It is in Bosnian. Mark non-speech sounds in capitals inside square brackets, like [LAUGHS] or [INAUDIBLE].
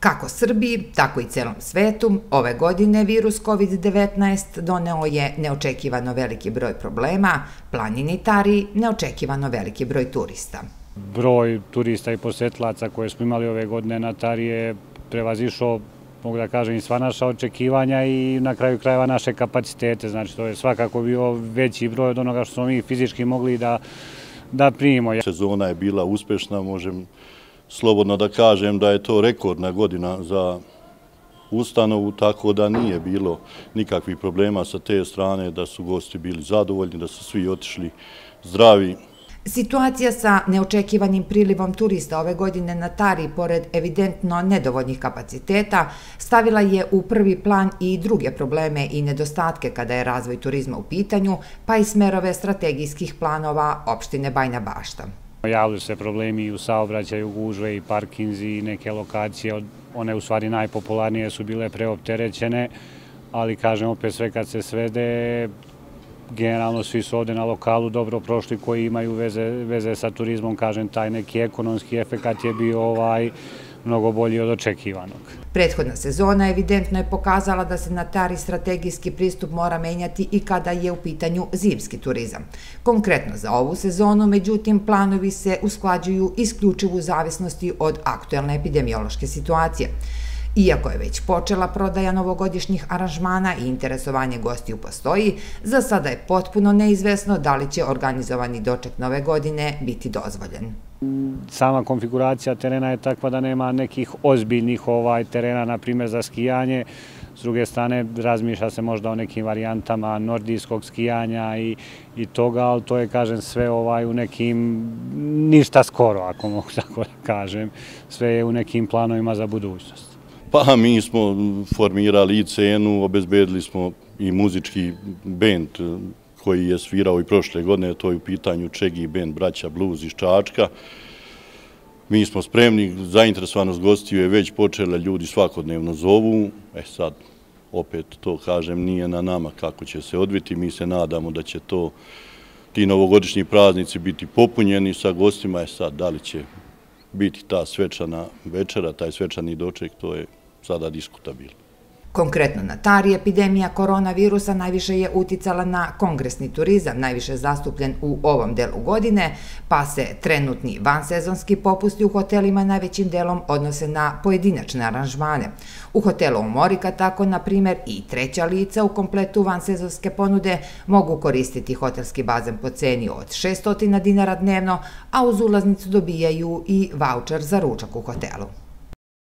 Kako Srbiji, tako i celom svetu, ove godine virus COVID-19 doneo je neočekivano veliki broj problema, planini Tari neočekivano veliki broj turista. Broj turista i posjetlaca koje smo imali ove godine na Tari je prevazišao, mogu da kažem, i sva naša očekivanja i na kraju krajeva naše kapacitete. Znači, to je svakako bio veći broj od onoga što smo mi fizički mogli da primimo. Sezona je bila uspešna, možem slobodno da kažem da je to rekordna godina za ustanovu, tako da nije bilo nikakvih problema sa te strane, da su gosti bili zadovoljni, da su svi otišli zdravi. Situacija sa neočekivanim prilivom turista ove godine na Tari, pored evidentno nedovoljnih kapaciteta, stavila je u prvi plan i druge probleme i nedostatke kada je razvoj turizma u pitanju, pa i smerove strategijskih planova opštine Bajna Bašta. Javljaju se problemi i u saobraćaju, gužve i parkinzi i neke lokacije. One u stvari najpopularnije su bile preopterećene, ali kažem opet sve kad se svede, generalno svi su ovde na lokalu dobro prošli koji imaju veze sa turizmom. Kažem, taj neki ekonomski efekt je bio ovaj mnogo bolji od očekivanog. Prethodna sezona evidentno je pokazala da se na tari strategijski pristup mora menjati i kada je u pitanju zimski turizam. Konkretno za ovu sezonu, međutim, planovi se usklađuju isključivo u zavisnosti od aktuelne epidemiološke situacije. Iako je već počela prodaja novogodišnjih aranžmana i interesovanje gostiju postoji, za sada je potpuno neizvesno da li će organizovani doček nove godine biti dozvoljen. Sama konfiguracija terena je takva da nema nekih ozbiljnih ovaj terena, na primjer za skijanje. S druge strane, razmišlja se možda o nekim varijantama nordijskog skijanja i toga, ali to je, kažem, sve ovaj u nekim, ništa skoro, ako mogu [LAUGHS] tako da kažem. Sve je u nekim planovima za budućnost. Pa mi smo formirali i cenu, obezbedili smo i muzički bend eh, koji je svirao i prošle godine, to je u pitanju Čegi band Braća Blues iz Čačka. Mi smo spremni, zainteresovanost gostiju je već počela, ljudi svakodnevno zovu. E sad, opet to kažem, nije na nama kako će se odviti. Mi se nadamo da će to ti novogodišnji praznici biti popunjeni sa gostima. E sad, da li će biti ta svečana večera, taj svečani doček, to je sada diskutabilno. Konkretno na Tari, epidemija koronavirusa najviše je uticala na kongresni turizam, najviše zastupljen u ovom delu godine, pa se trenutni vansezonski popusti u hotelima najvećim delom odnose na pojedinačne aranžmane. U hotelu Umorika tako, na primjer, i treća lica u kompletu vansezonske ponude mogu koristiti hotelski bazen po ceni od 600 dinara dnevno, a uz ulaznicu dobijaju i voucher za ručak u hotelu.